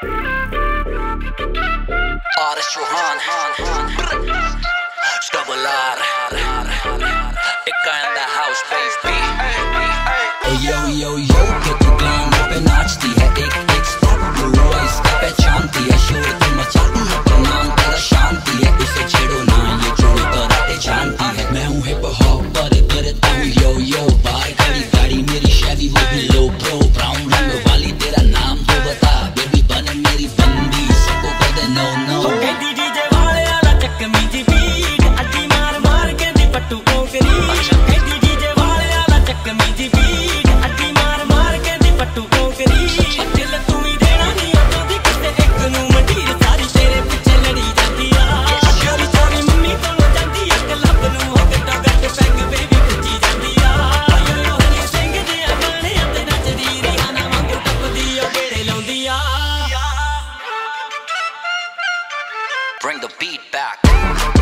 RS Chauhan Double R Ikka in the house baby. Hey yo yo yo Get the glam up and notch the Bring the beat back.